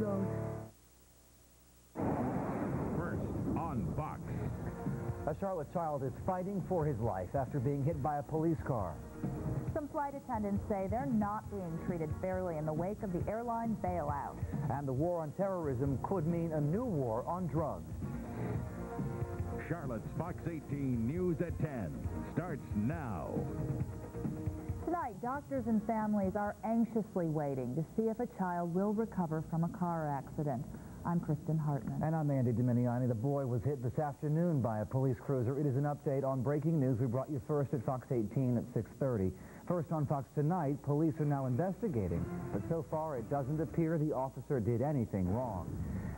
Road. First on Fox. A Charlotte child is fighting for his life after being hit by a police car. Some flight attendants say they're not being treated fairly in the wake of the airline bailout. And the war on terrorism could mean a new war on drugs. Charlotte's Fox 18 News at 10 starts now. Tonight, doctors and families are anxiously waiting to see if a child will recover from a car accident. I'm Kristen Hartman. And I'm Andy Dominiani. The boy was hit this afternoon by a police cruiser. It is an update on breaking news. We brought you first at Fox 18 at 6.30. First on Fox tonight, police are now investigating, but so far it doesn't appear the officer did anything wrong.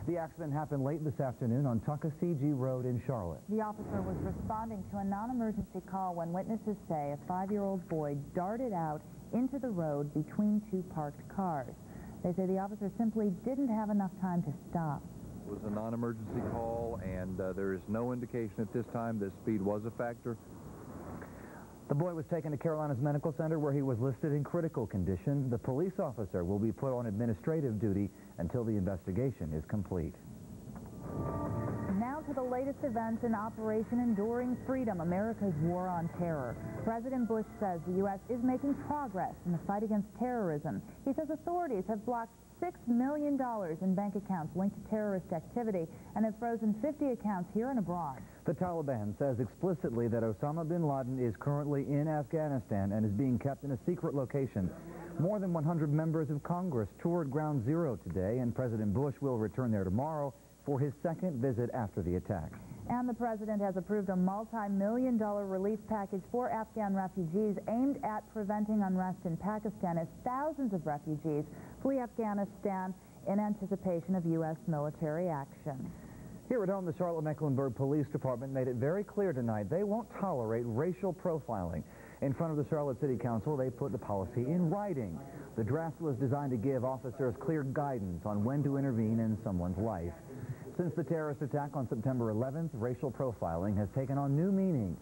The accident happened late this afternoon on Tuckasegee Road in Charlotte. The officer was responding to a non-emergency call when witnesses say a five-year-old boy darted out into the road between two parked cars. They say the officer simply didn't have enough time to stop. It was a non-emergency call, and uh, there is no indication at this time that speed was a factor. The boy was taken to Carolinas Medical Center where he was listed in critical condition. The police officer will be put on administrative duty until the investigation is complete. Now to the latest events in Operation Enduring Freedom, America's war on terror. President Bush says the U.S. is making progress in the fight against terrorism. He says authorities have blocked $6 million in bank accounts linked to terrorist activity and have frozen 50 accounts here and abroad. The Taliban says explicitly that Osama bin Laden is currently in Afghanistan and is being kept in a secret location. More than 100 members of Congress toured Ground Zero today, and President Bush will return there tomorrow for his second visit after the attack. And the president has approved a multi-million dollar relief package for Afghan refugees aimed at preventing unrest in Pakistan as thousands of refugees flee Afghanistan in anticipation of U.S. military action. Here at home, the Charlotte-Mecklenburg Police Department made it very clear tonight they won't tolerate racial profiling. In front of the Charlotte City Council, they put the policy in writing. The draft was designed to give officers clear guidance on when to intervene in someone's life. Since the terrorist attack on September 11th, racial profiling has taken on new meaning.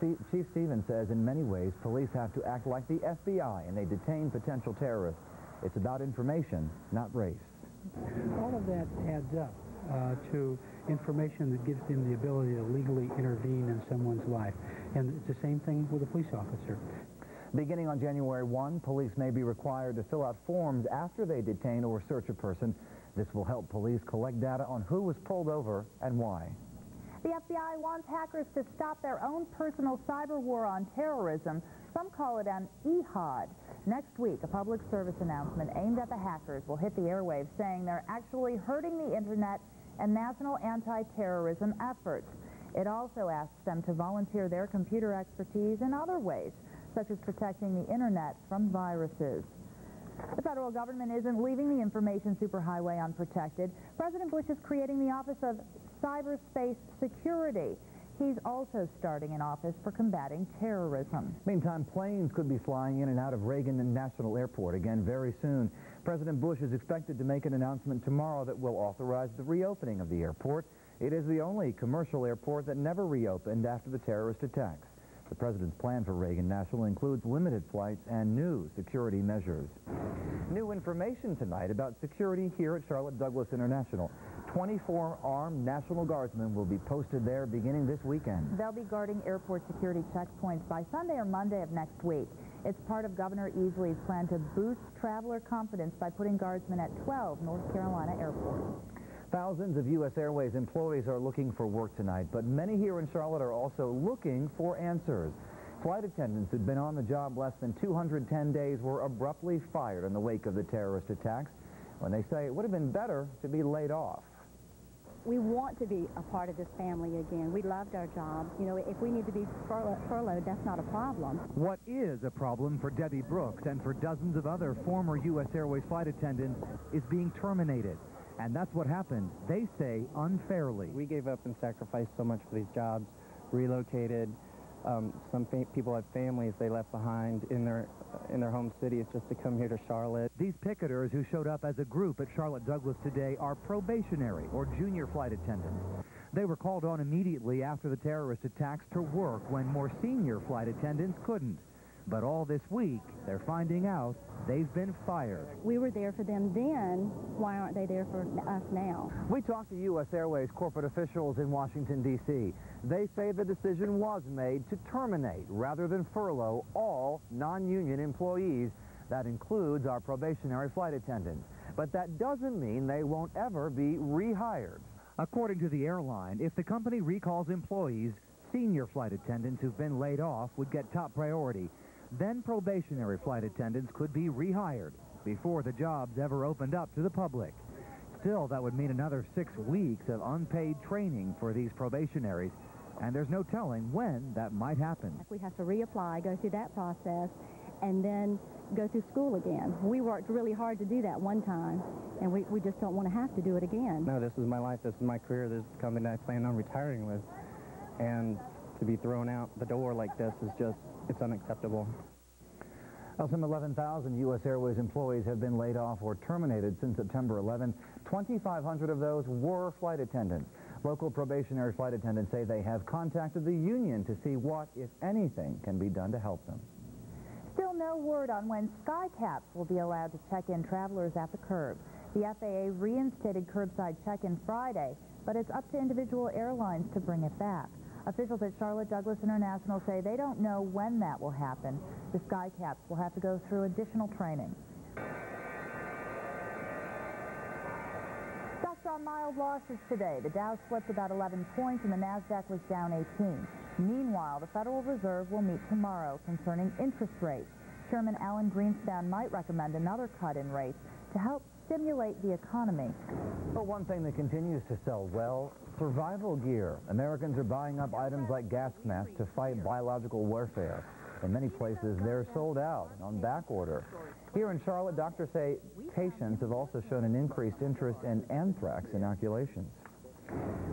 Chief Stevens says in many ways police have to act like the FBI and they detain potential terrorists. It's about information, not race. All of that adds up uh, to information that gives them the ability to legally intervene in someone's life. And it's the same thing with a police officer. Beginning on January 1, police may be required to fill out forms after they detain or search a person this will help police collect data on who was pulled over and why. The FBI wants hackers to stop their own personal cyber war on terrorism. Some call it an EHOD. Next week, a public service announcement aimed at the hackers will hit the airwaves saying they're actually hurting the Internet and national anti-terrorism efforts. It also asks them to volunteer their computer expertise in other ways, such as protecting the Internet from viruses. The federal government isn't leaving the information superhighway unprotected. President Bush is creating the Office of Cyberspace Security. He's also starting an office for combating terrorism. Meantime, planes could be flying in and out of Reagan National Airport again very soon. President Bush is expected to make an announcement tomorrow that will authorize the reopening of the airport. It is the only commercial airport that never reopened after the terrorist attacks. The president's plan for Reagan National includes limited flights and new security measures. New information tonight about security here at Charlotte Douglas International. 24 armed National Guardsmen will be posted there beginning this weekend. They'll be guarding airport security checkpoints by Sunday or Monday of next week. It's part of Governor Easley's plan to boost traveler confidence by putting guardsmen at 12 North Carolina airports. Thousands of U.S. Airways employees are looking for work tonight, but many here in Charlotte are also looking for answers. Flight attendants who'd been on the job less than 210 days were abruptly fired in the wake of the terrorist attacks when they say it would have been better to be laid off. We want to be a part of this family again. We loved our job. You know, if we need to be furloughed, that's not a problem. What is a problem for Debbie Brooks and for dozens of other former U.S. Airways flight attendants is being terminated. And that's what happened, they say, unfairly. We gave up and sacrificed so much for these jobs, relocated. Um, some people have families they left behind in their in their home cities just to come here to Charlotte. These picketers who showed up as a group at Charlotte Douglas today are probationary or junior flight attendants. They were called on immediately after the terrorist attacks to work when more senior flight attendants couldn't. But all this week, they're finding out they've been fired. We were there for them then. Why aren't they there for us now? We talked to U.S. Airways corporate officials in Washington, D.C. They say the decision was made to terminate rather than furlough all non-union employees. That includes our probationary flight attendants. But that doesn't mean they won't ever be rehired. According to the airline, if the company recalls employees, senior flight attendants who've been laid off would get top priority. Then probationary flight attendants could be rehired before the jobs ever opened up to the public. Still, that would mean another six weeks of unpaid training for these probationaries, and there's no telling when that might happen. We have to reapply, go through that process, and then go through school again. We worked really hard to do that one time, and we, we just don't want to have to do it again. No, this is my life. This is my career. This is the company that I plan on retiring with. And to be thrown out the door like this is just, it's unacceptable. Some 11,000 U.S. Airways employees have been laid off or terminated since September 11. 2,500 of those were flight attendants. Local probationary flight attendants say they have contacted the union to see what, if anything, can be done to help them. Still no word on when SkyCaps will be allowed to check in travelers at the curb. The FAA reinstated curbside check-in Friday, but it's up to individual airlines to bring it back. Officials at Charlotte Douglas International say they don't know when that will happen. The SkyCaps will have to go through additional training. Stocks saw mild losses today. The Dow slipped about 11 points and the Nasdaq was down 18. Meanwhile, the Federal Reserve will meet tomorrow concerning interest rates. Chairman Alan Greenspan might recommend another cut in rates to help stimulate the economy. But one thing that continues to sell well, survival gear. Americans are buying up items like gas masks to fight biological warfare. In many places, they're sold out and on back order. Here in Charlotte, doctors say patients have also shown an increased interest in anthrax inoculations.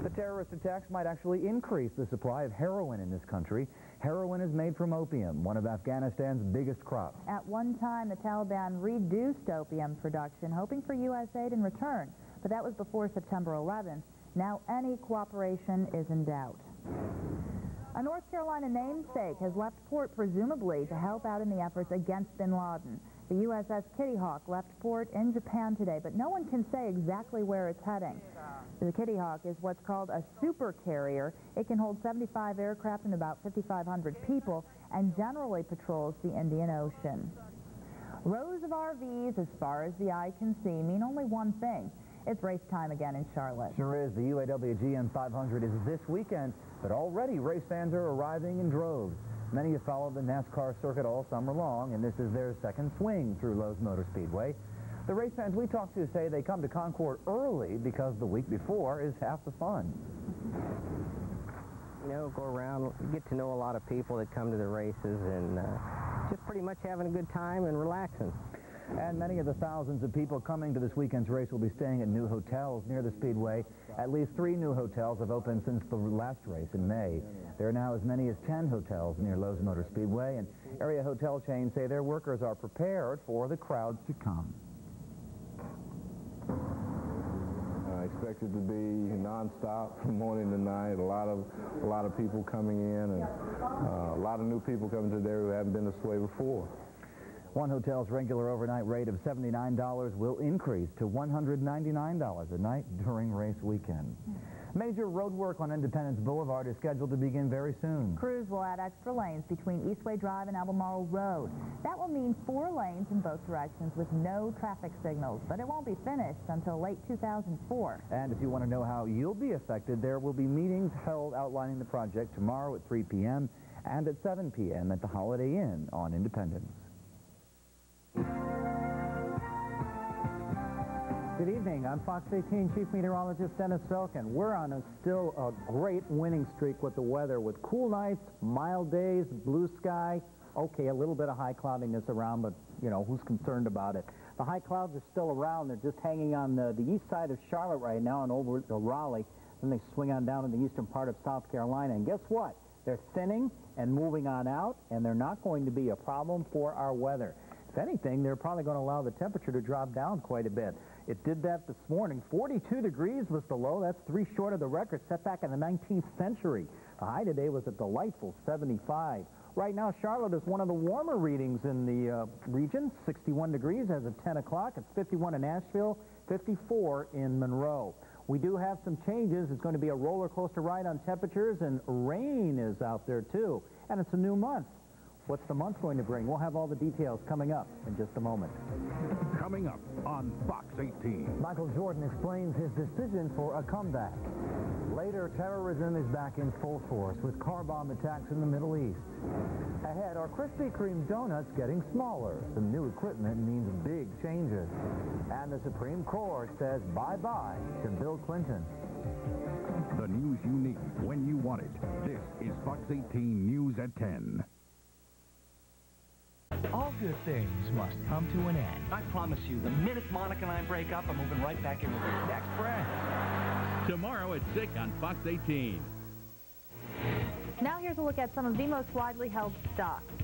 The terrorist attacks might actually increase the supply of heroin in this country. Heroin is made from opium, one of Afghanistan's biggest crops. At one time, the Taliban reduced opium production, hoping for U.S. aid in return. But that was before September 11th. Now any cooperation is in doubt. A North Carolina namesake has left port presumably to help out in the efforts against bin Laden. The USS Kitty Hawk left port in Japan today, but no one can say exactly where it's heading. The Kitty Hawk is what's called a super carrier. It can hold 75 aircraft and about 5,500 people and generally patrols the Indian Ocean. Rows of RVs as far as the eye can see mean only one thing. It's race time again in Charlotte. Sure is. The UAW GM 500 is this weekend, but already race fans are arriving in droves. Many have followed the NASCAR circuit all summer long, and this is their second swing through Lowe's Motor Speedway. The race fans we talked to say they come to Concord early because the week before is half the fun. You know, go around, get to know a lot of people that come to the races, and uh, just pretty much having a good time and relaxing. And many of the thousands of people coming to this weekend's race will be staying at new hotels near the Speedway. At least three new hotels have opened since the last race in May. There are now as many as 10 hotels near Lowe's Motor Speedway, and area hotel chains say their workers are prepared for the crowds to come. I expect it to be nonstop from morning to night. A lot of a lot of people coming in, and uh, a lot of new people coming to there who haven't been this way before. One hotel's regular overnight rate of $79 will increase to $199 a night during race weekend. Major road work on Independence Boulevard is scheduled to begin very soon. Crews will add extra lanes between Eastway Drive and Albemarle Road. That will mean four lanes in both directions with no traffic signals, but it won't be finished until late 2004. And if you want to know how you'll be affected, there will be meetings held outlining the project tomorrow at 3 p.m. and at 7 p.m. at the Holiday Inn on Independence. Good evening. I'm Fox 18 Chief Meteorologist Dennis and we're on a still a great winning streak with the weather, with cool nights, mild days, blue sky. Okay, a little bit of high cloudiness around, but, you know, who's concerned about it? The high clouds are still around. They're just hanging on the, the east side of Charlotte right now and over to Raleigh. Then they swing on down to the eastern part of South Carolina. And guess what? They're thinning and moving on out, and they're not going to be a problem for our weather. If anything, they're probably going to allow the temperature to drop down quite a bit. It did that this morning. 42 degrees was the low. That's three short of the record set back in the 19th century. The high today was a delightful 75. Right now, Charlotte is one of the warmer readings in the uh, region, 61 degrees as of 10 o'clock. It's 51 in Asheville, 54 in Monroe. We do have some changes. It's going to be a roller coaster ride on temperatures, and rain is out there, too. And it's a new month. What's the month going to bring? We'll have all the details coming up in just a moment. Coming up on Fox 18. Michael Jordan explains his decision for a comeback. Later, terrorism is back in full force with car bomb attacks in the Middle East. Ahead, are Krispy Kreme donuts getting smaller? Some new equipment means big changes. And the Supreme Court says bye-bye to Bill Clinton. The news you need when you want it. This is Fox 18 News at 10. All good things must come to an end. I promise you, the minute Monica and I break up, I'm moving right back in with her. Next breath. Tomorrow at 6 on Fox 18. Now here's a look at some of the most widely held stocks.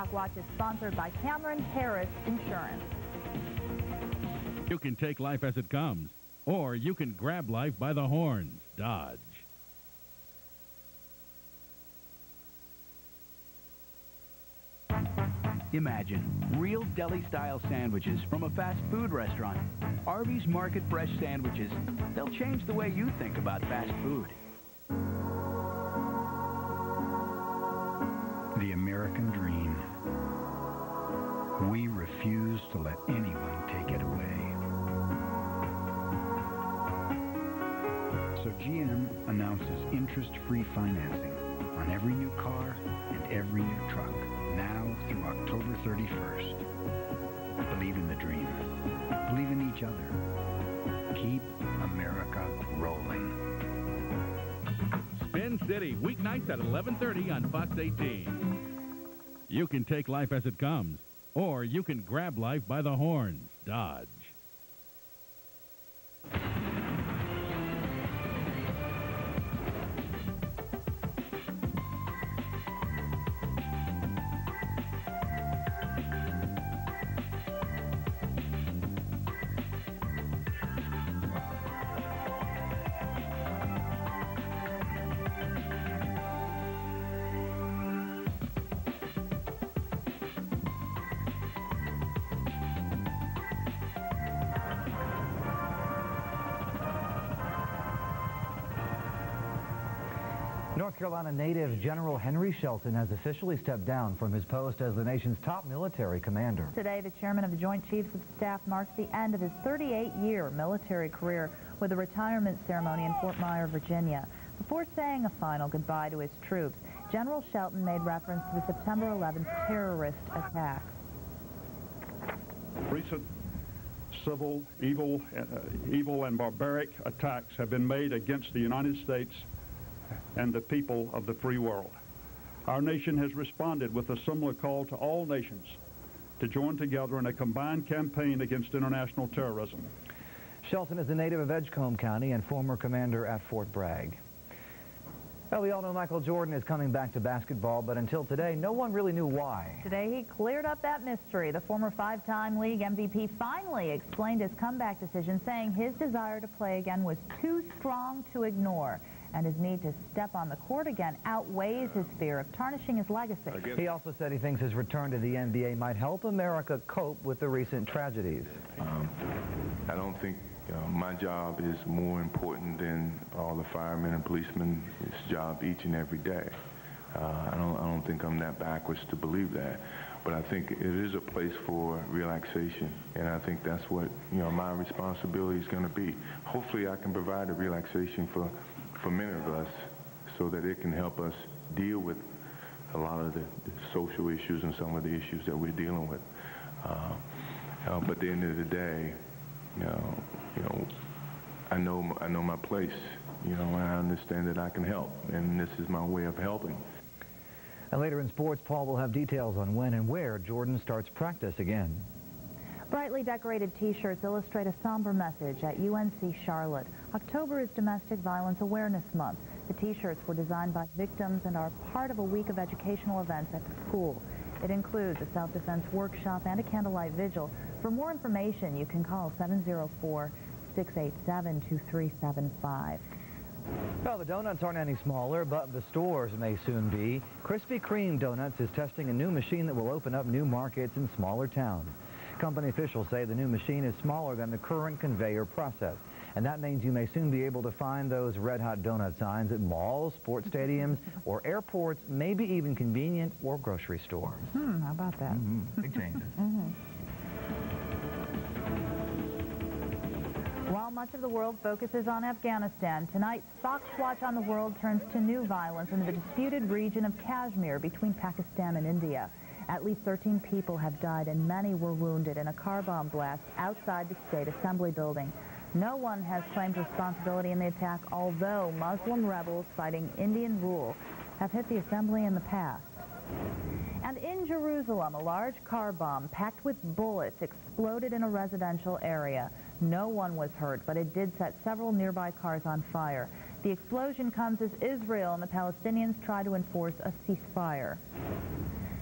The Stock Watch is sponsored by Cameron Harris Insurance. You can take life as it comes, or you can grab life by the horns. Dodge. Imagine real deli-style sandwiches from a fast food restaurant. Arby's Market Fresh Sandwiches. They'll change the way you think about fast food. Interest-free financing on every new car and every new truck now through October 31st. Believe in the dream. Believe in each other. Keep America rolling. Spin City, weeknights at 11:30 on Fox 18. You can take life as it comes, or you can grab life by the horns. Dodge. North Carolina native General Henry Shelton has officially stepped down from his post as the nation's top military commander. Today, the chairman of the Joint Chiefs of Staff marks the end of his 38-year military career with a retirement ceremony in Fort Myer, Virginia. Before saying a final goodbye to his troops, General Shelton made reference to the September 11th terrorist attacks. Recent civil, evil, uh, evil and barbaric attacks have been made against the United States and the people of the free world. Our nation has responded with a similar call to all nations to join together in a combined campaign against international terrorism. Shelton is a native of Edgecombe County and former commander at Fort Bragg. Well, we all know Michael Jordan is coming back to basketball, but until today, no one really knew why. Today, he cleared up that mystery. The former five-time league MVP finally explained his comeback decision, saying his desire to play again was too strong to ignore and his need to step on the court again outweighs his fear of tarnishing his legacy. He also said he thinks his return to the NBA might help America cope with the recent tragedies. Um, I don't think uh, my job is more important than all the firemen and policemen's job each and every day. Uh, I, don't, I don't think I'm that backwards to believe that. But I think it is a place for relaxation, and I think that's what you know my responsibility is going to be. Hopefully, I can provide a relaxation for for many of us so that it can help us deal with a lot of the, social issues and some of the issues that we're dealing with. Uh, uh, but at the end of the day, you know, you know, I know I know my place, you know, and I understand that I can help, and this is my way of helping. And later in sports, Paul will have details on when and where Jordan starts practice again. Brightly decorated T-shirts illustrate a somber message at UNC Charlotte. October is Domestic Violence Awareness Month. The T-shirts were designed by victims and are part of a week of educational events at the school. It includes a self-defense workshop and a candlelight vigil. For more information, you can call 704-687-2375. Well, the donuts aren't any smaller, but the stores may soon be. Krispy Kreme Donuts is testing a new machine that will open up new markets in smaller towns. Company officials say the new machine is smaller than the current conveyor process. And that means you may soon be able to find those red hot donut signs at malls, sports stadiums, or airports, maybe even convenient or grocery stores. Hmm, how about that? Mm -hmm. Big changes. mm -hmm. While much of the world focuses on Afghanistan, tonight Fox Watch on the World turns to new violence in the disputed region of Kashmir between Pakistan and India. At least 13 people have died and many were wounded in a car bomb blast outside the State Assembly building. No one has claimed responsibility in the attack, although Muslim rebels fighting Indian rule have hit the assembly in the past. And in Jerusalem, a large car bomb packed with bullets exploded in a residential area. No one was hurt, but it did set several nearby cars on fire. The explosion comes as Israel and the Palestinians try to enforce a ceasefire.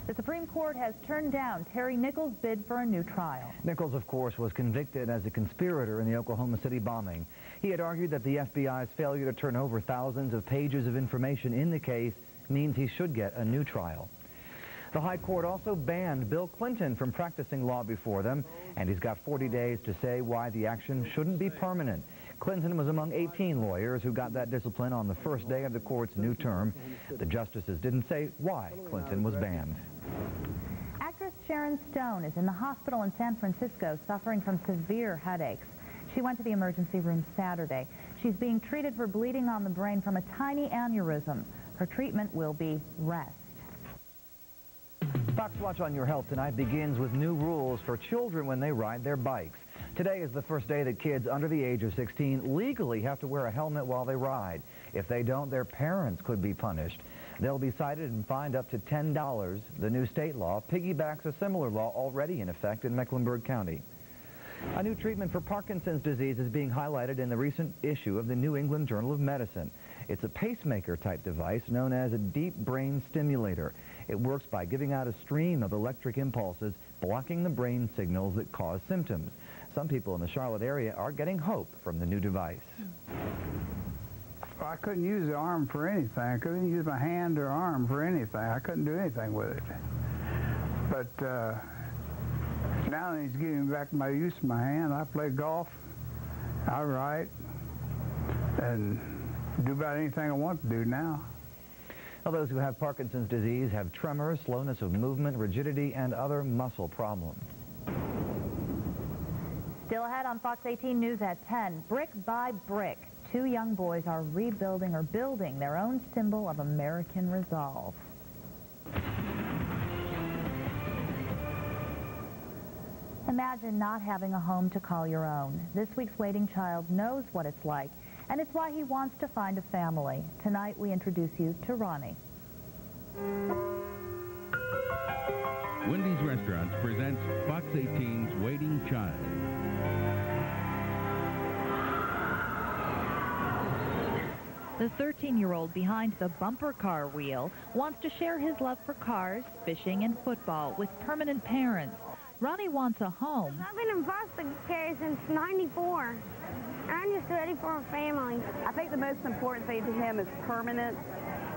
The Supreme Court has turned down Terry Nichols' bid for a new trial. Nichols, of course, was convicted as a conspirator in the Oklahoma City bombing. He had argued that the FBI's failure to turn over thousands of pages of information in the case means he should get a new trial. The High Court also banned Bill Clinton from practicing law before them, and he's got 40 days to say why the action shouldn't be permanent. Clinton was among 18 lawyers who got that discipline on the first day of the court's new term. The justices didn't say why Clinton was banned. Actress Sharon Stone is in the hospital in San Francisco suffering from severe headaches. She went to the emergency room Saturday. She's being treated for bleeding on the brain from a tiny aneurysm. Her treatment will be rest. Fox Watch on Your Health tonight begins with new rules for children when they ride their bikes. Today is the first day that kids under the age of 16 legally have to wear a helmet while they ride. If they don't, their parents could be punished. They'll be cited and fined up to $10. The new state law piggybacks a similar law already in effect in Mecklenburg County. A new treatment for Parkinson's disease is being highlighted in the recent issue of the New England Journal of Medicine. It's a pacemaker-type device known as a deep brain stimulator. It works by giving out a stream of electric impulses, blocking the brain signals that cause symptoms. Some people in the Charlotte area are getting hope from the new device. I couldn't use the arm for anything. I couldn't use my hand or arm for anything. I couldn't do anything with it. But uh, now that he's giving back my use of my hand, I play golf, I write, and do about anything I want to do now. Now, those who have Parkinson's disease have tremors, slowness of movement, rigidity, and other muscle problems. Still ahead on Fox 18 News at 10, brick by brick, two young boys are rebuilding or building their own symbol of American resolve. Imagine not having a home to call your own. This week's waiting child knows what it's like, and it's why he wants to find a family. Tonight, we introduce you to Ronnie. Wendy's Restaurants presents Fox 18's Waiting Child. The 13-year-old behind the bumper car wheel wants to share his love for cars, fishing, and football with permanent parents. Ronnie wants a home. I've been in foster care since 94. I'm just ready for a family. I think the most important thing to him is permanent,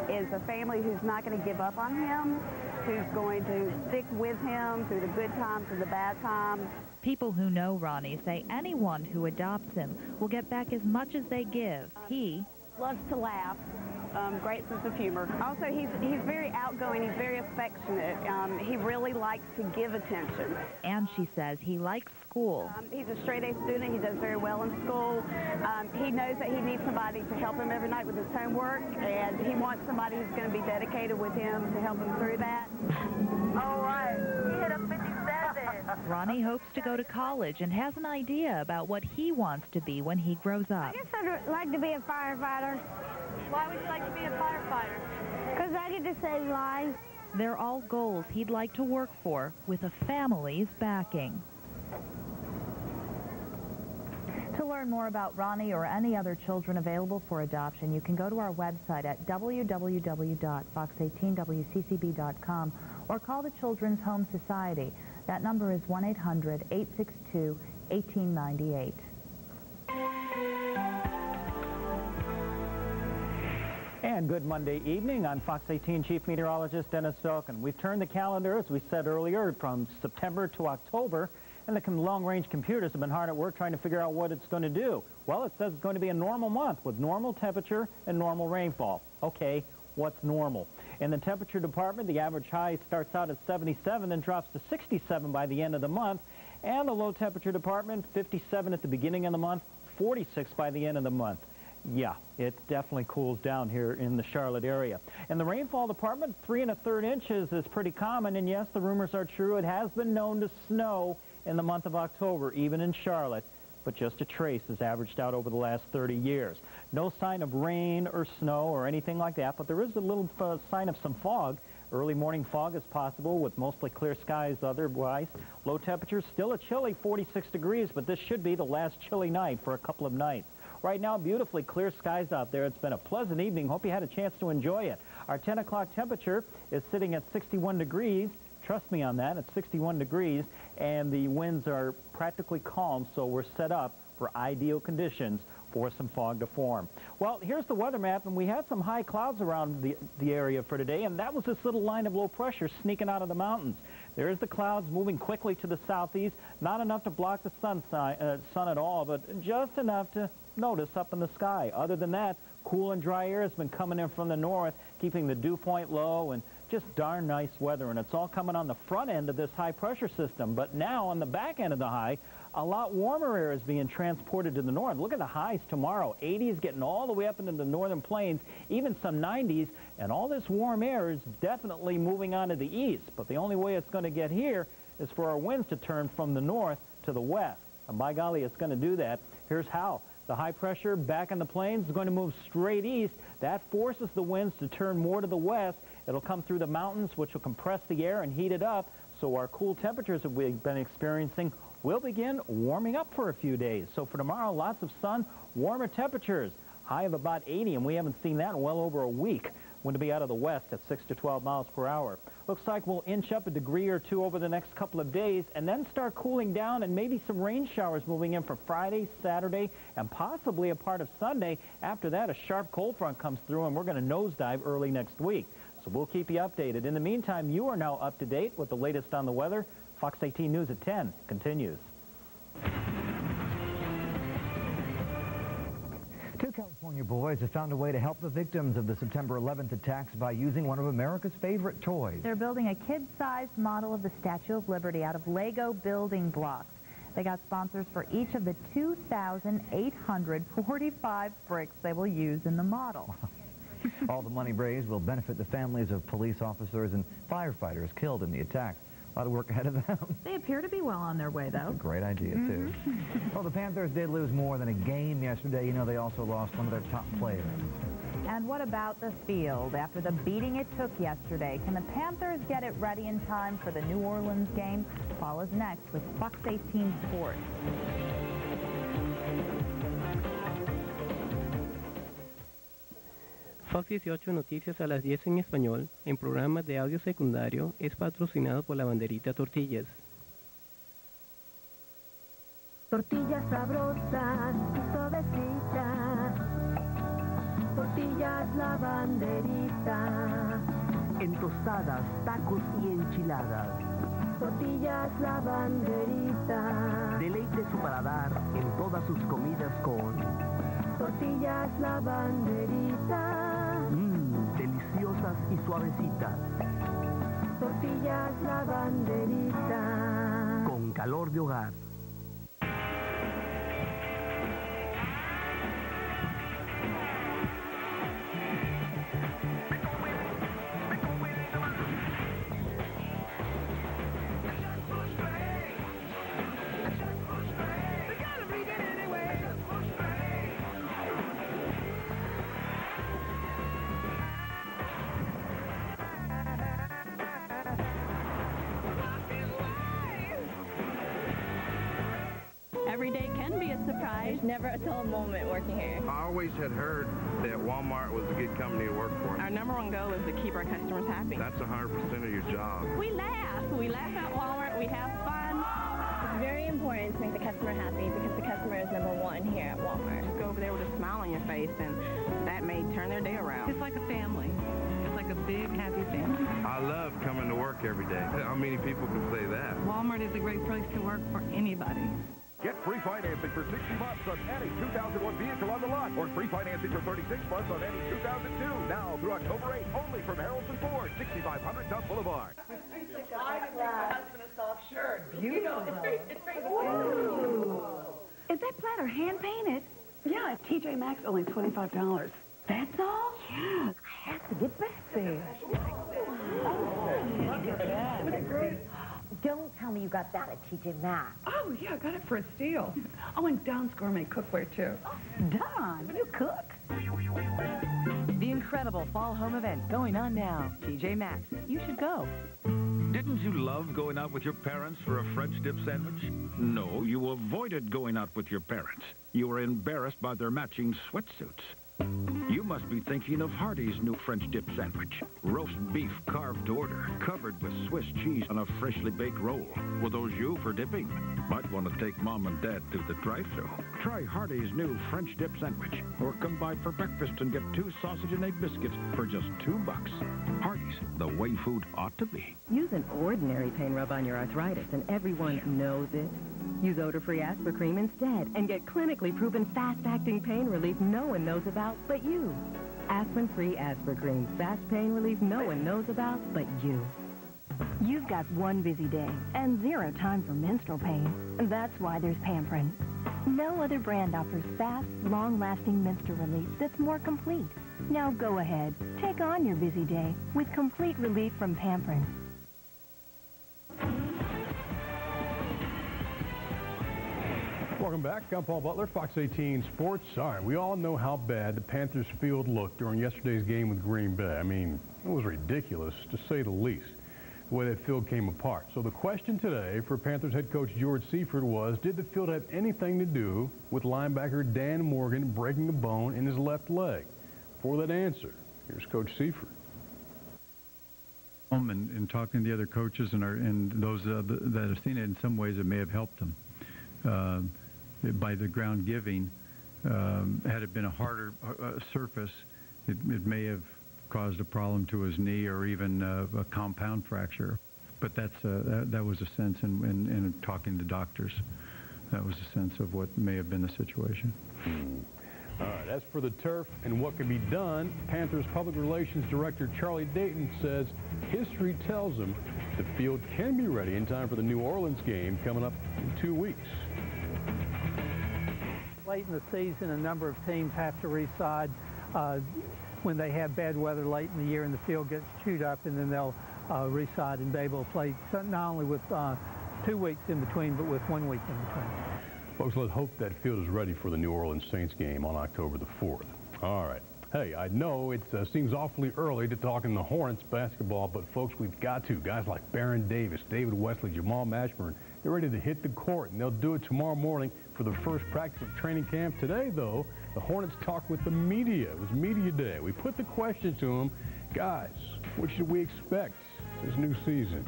is a family who's not going to give up on him, who's going to stick with him through the good times and the bad times. People who know Ronnie say anyone who adopts him will get back as much as they give. He loves to laugh. Um, great sense of humor. Also, he's he's very outgoing. He's very affectionate. Um, he really likes to give attention. And she says he likes school. Um, he's a straight-A student. He does very well in school. Um, he knows that he needs somebody to help him every night with his homework, and he wants somebody who's going to be dedicated with him to help him through that. All right, he hit a 57. Ronnie hopes to go to college and has an idea about what he wants to be when he grows up. I guess I'd like to be a firefighter. Why would you like to be a firefighter? Because I get to save lives. They're all goals he'd like to work for with a family's backing. To learn more about Ronnie or any other children available for adoption, you can go to our website at www.fox18wccb.com or call the Children's Home Society. That number is 1-800-862-1898. And good Monday evening. I'm Fox 18 Chief Meteorologist Dennis Felkin. We've turned the calendar, as we said earlier, from September to October, and the long-range computers have been hard at work trying to figure out what it's going to do. Well, it says it's going to be a normal month with normal temperature and normal rainfall. Okay, what's normal? In the temperature department, the average high starts out at 77 and drops to 67 by the end of the month, and the low temperature department, 57 at the beginning of the month, 46 by the end of the month. Yeah, it definitely cools down here in the Charlotte area. In the rainfall department, three and a third inches is pretty common, and yes, the rumors are true. It has been known to snow in the month of October, even in Charlotte, but just a trace is averaged out over the last 30 years. No sign of rain or snow or anything like that, but there is a little uh, sign of some fog. Early morning fog is possible with mostly clear skies otherwise. Low temperatures still a chilly 46 degrees, but this should be the last chilly night for a couple of nights. Right now, beautifully clear skies out there. It's been a pleasant evening. Hope you had a chance to enjoy it. Our 10 o'clock temperature is sitting at 61 degrees. Trust me on that. It's 61 degrees, and the winds are practically calm, so we're set up for ideal conditions for some fog to form. Well, here's the weather map, and we had some high clouds around the, the area for today, and that was this little line of low pressure sneaking out of the mountains. There's the clouds moving quickly to the southeast, not enough to block the sun, uh, sun at all, but just enough to notice up in the sky. Other than that, cool and dry air has been coming in from the north, keeping the dew point low and just darn nice weather. And it's all coming on the front end of this high pressure system. But now on the back end of the high, a lot warmer air is being transported to the north. Look at the highs tomorrow. 80s getting all the way up into the northern plains, even some 90s. And all this warm air is definitely moving on to the east. But the only way it's going to get here is for our winds to turn from the north to the west. And by golly, it's going to do that. Here's how. The high pressure back in the plains is going to move straight east. That forces the winds to turn more to the west. It'll come through the mountains, which will compress the air and heat it up. So our cool temperatures that we've been experiencing will begin warming up for a few days. So for tomorrow, lots of sun, warmer temperatures, high of about 80, and we haven't seen that in well over a week. Wind to be out of the west at 6 to 12 miles per hour. Looks like we'll inch up a degree or two over the next couple of days and then start cooling down and maybe some rain showers moving in for Friday, Saturday, and possibly a part of Sunday. After that, a sharp cold front comes through and we're going to nosedive early next week. So we'll keep you updated. In the meantime, you are now up to date with the latest on the weather. Fox 18 News at 10 continues. Two California boys have found a way to help the victims of the September 11th attacks by using one of America's favorite toys. They're building a kid-sized model of the Statue of Liberty out of Lego building blocks. They got sponsors for each of the 2,845 bricks they will use in the model. All the money raised will benefit the families of police officers and firefighters killed in the attack. A lot of work ahead of them. They appear to be well on their way, though. great idea, mm -hmm. too. well, the Panthers did lose more than a game yesterday. You know, they also lost one of their top players. And what about the field? After the beating it took yesterday, can the Panthers get it ready in time for the New Orleans game? Follows next with Fox 18 Sports. Fox 18 Noticias a las 10 en español, en programas de audio secundario, es patrocinado por la banderita Tortillas. Tortillas sabrosas y suavecitas, tortillas la banderita. En tostadas, tacos y enchiladas. Tortillas la banderita. Deleite su paladar en todas sus comidas con tortillas la banderita. Deliciosas y suavecitas. Tortillas la banderita. Con calor de hogar. Pride. There's never a dull moment working here. I always had heard that Walmart was a good company to work for. Our number one goal is to keep our customers happy. That's 100% of your job. We laugh. We laugh at Walmart. We have fun. It's very important to make the customer happy because the customer is number one here at Walmart. Just go over there with a smile on your face, and that may turn their day around. It's like a family. It's like a big, happy family. I love coming to work every day. How many people can say that? Walmart is a great place to work for anybody. Get free financing for 60 months on any 2001 vehicle on the lot, or free financing for 36 months on any 2002. Now through October 8th, only from Harrelson Ford, 6500 Dump Boulevard. Beautiful. Is that platter hand painted? Yeah, at TJ Maxx, only $25. That's all? Yeah. I have to get back there. Don't tell me you got that at TJ Maxx. Oh, yeah, I got it for a steal. Oh, and Don's Gourmet Cookware, too. Oh, Don, you cook? The incredible fall home event going on now. TJ Maxx. You should go. Didn't you love going out with your parents for a French dip sandwich? No, you avoided going out with your parents. You were embarrassed by their matching sweatsuits. You must be thinking of Hardee's new French dip sandwich. Roast beef carved to order, covered with Swiss cheese on a freshly baked roll. Were those you for dipping? Might want to take mom and dad to the drive-thru. Try Hardee's new French dip sandwich, or come by for breakfast and get two sausage and egg biscuits for just two bucks. Hardee's, the way food ought to be. Use an ordinary pain rub on your arthritis, and everyone knows it. Use odor-free aspirin cream instead and get clinically proven fast-acting pain relief no one knows about but you. Aspirin-free Aspercream. Fast pain relief no one knows about but you. You've got one busy day and zero time for menstrual pain. That's why there's Pamprin. No other brand offers fast, long-lasting menstrual relief that's more complete. Now go ahead, take on your busy day with complete relief from Pamprin. Welcome back. I'm Paul Butler, Fox 18 Sports. All right, we all know how bad the Panthers field looked during yesterday's game with Green Bay. I mean, it was ridiculous, to say the least, the way that field came apart. So the question today for Panthers head coach George Seifert was, did the field have anything to do with linebacker Dan Morgan breaking a bone in his left leg? For that answer, here's Coach Seifert. and, and talking to the other coaches and, our, and those uh, that have seen it, in some ways it may have helped them. Uh, by the ground giving, um, had it been a harder uh, surface, it, it may have caused a problem to his knee or even uh, a compound fracture. But that's uh, that, that was a sense in, in, in talking to doctors. That was a sense of what may have been the situation. All right, as for the turf and what can be done, Panthers Public Relations Director Charlie Dayton says history tells him the field can be ready in time for the New Orleans game coming up in two weeks. Late in the season, a number of teams have to reside uh, when they have bad weather late in the year and the field gets chewed up, and then they'll uh, reside and be able to play not only with uh, two weeks in between, but with one week in between. Folks, let's hope that field is ready for the New Orleans Saints game on October the 4th. All right. Hey, I know it uh, seems awfully early to talk in the Hornets basketball, but folks, we've got to. Guys like Baron Davis, David Wesley, Jamal Mashburn, they're ready to hit the court, and they'll do it tomorrow morning for the first practice of training camp. Today, though, the Hornets talked with the media. It was media day. We put the question to them, guys, what should we expect this new season?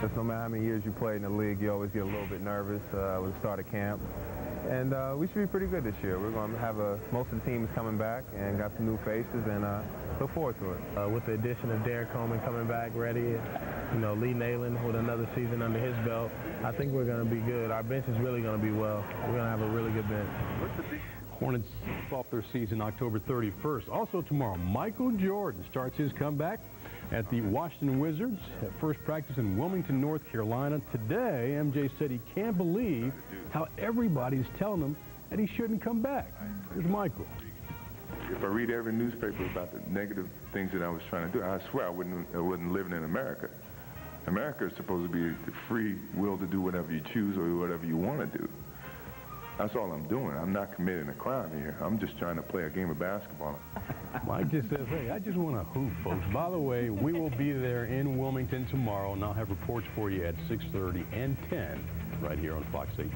Just no matter how many years you play in the league, you always get a little bit nervous uh, with the start of camp. And uh, we should be pretty good this year. We're going to have a, most of the team is coming back and got some new faces and uh, look forward to it. Uh, with the addition of Derrick Coleman coming back ready, you know, Lee Nailon with another season under his belt, I think we're going to be good. Our bench is really going to be well. We're going to have a really good bench. Hornets off their season October 31st. Also tomorrow, Michael Jordan starts his comeback at the Washington Wizards at first practice in Wilmington, North Carolina. Today, MJ said he can't believe how everybody's telling him that he shouldn't come back. Here's Michael. If I read every newspaper about the negative things that I was trying to do, I swear I wouldn't, I wasn't living in America. America is supposed to be the free will to do whatever you choose or whatever you want to do. That's all I'm doing. I'm not committing a crime here. I'm just trying to play a game of basketball. Mike just says, hey, I just want to hoop, folks. By the way, we will be there in Wilmington tomorrow, and I'll have reports for you at 6.30 and 10 right here on Fox 18.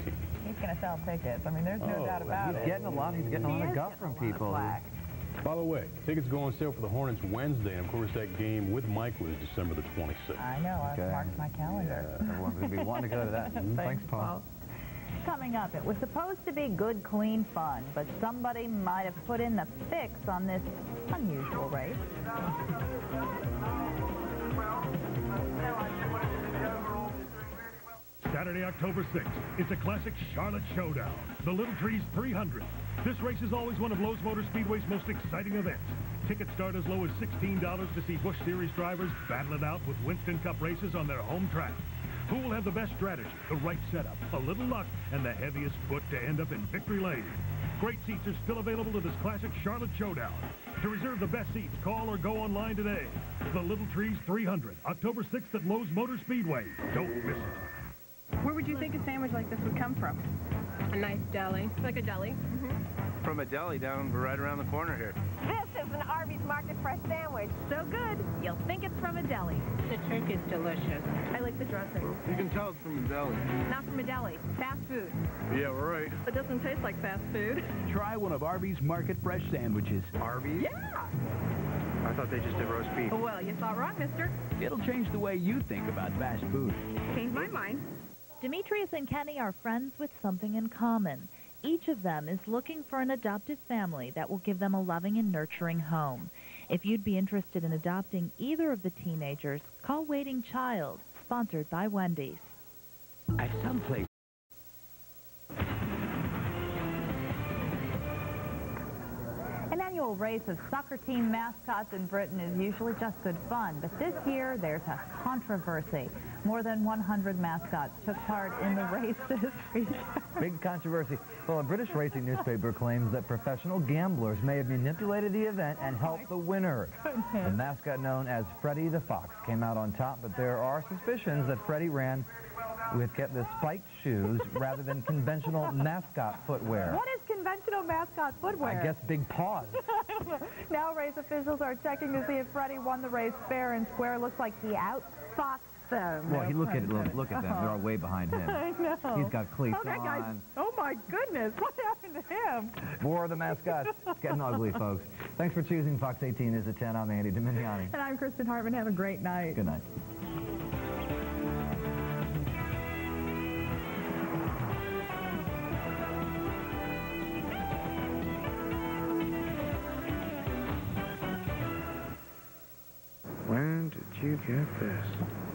He's going to sell tickets. I mean, there's no Oh, doubt about he's it. getting a lot. He's getting a lot He of guff from a of people. Flack. By the way, tickets go on sale for the Hornets Wednesday, and of course that game with Mike was December the 26th. I know. I've Okay. marked my calendar. Yeah, everyone's going to be wanting to go to that. Mm, Thanks, Paul. Coming up, it was supposed to be good, clean fun, but somebody might have put in the fix on this unusual race. Saturday, October 6th, it's a classic Charlotte Showdown, the Little Trees 300. This race is always one of Lowe's Motor Speedway's most exciting events. Tickets start as low as $16 to see Busch Series drivers battle it out with Winston Cup races on their home track. Who will have the best strategy, the right setup, a little luck, and the heaviest foot to end up in victory lane? Great seats are still available to this classic Charlotte Showdown. To reserve the best seats, call or go online today. The Little Trees 300, October 6th at Lowe's Motor Speedway. Don't miss it. Where would you think a sandwich like this would come from? A nice deli. Like a deli? Mm-hmm. From a deli down right around the corner here. This is an Arby's Market Fresh sandwich. So good, you'll think it's from a deli. The turkey is delicious. I like the dressing. You can tell it's from a deli. Not from a deli. Fast food. Yeah, right. It doesn't taste like fast food. Try one of Arby's Market Fresh sandwiches. Arby's? Yeah. I thought they just did roast beef. Well, you thought wrong, mister. It'll change the way you think about fast food. Change my mind. Demetrius and Kenny are friends with something in common. Each of them is looking for an adoptive family that will give them a loving and nurturing home. If you'd be interested in adopting either of the teenagers, call Waiting Child, sponsored by Wendy's. At some place. An annual race of soccer team mascots in Britain is usually just good fun, but this year there's a controversy. More than 100 mascots took part in the race this week. Big controversy. Well, a British racing newspaper claims that professional gamblers may have manipulated the event and helped the winner. The mascot known as Freddie the Fox came out on top, but there are suspicions that Freddie ran with kept the spiked shoes rather than conventional mascot footwear. What is conventional mascot footwear? I guess big paws. now race officials are checking to see if Freddie won the race fair and square. Looks like he outfoxed them. Well, he look at look, look at them. They're all way behind him. I know. He's got cleats oh, that guy's, on. oh my goodness, what happened to him? More of the mascots. It's getting ugly, folks. Thanks for choosing Fox 18 as a 10. I'm Andy Dominiani. And I'm Kristen Hartman. Have a great night. Good night. When did you get this?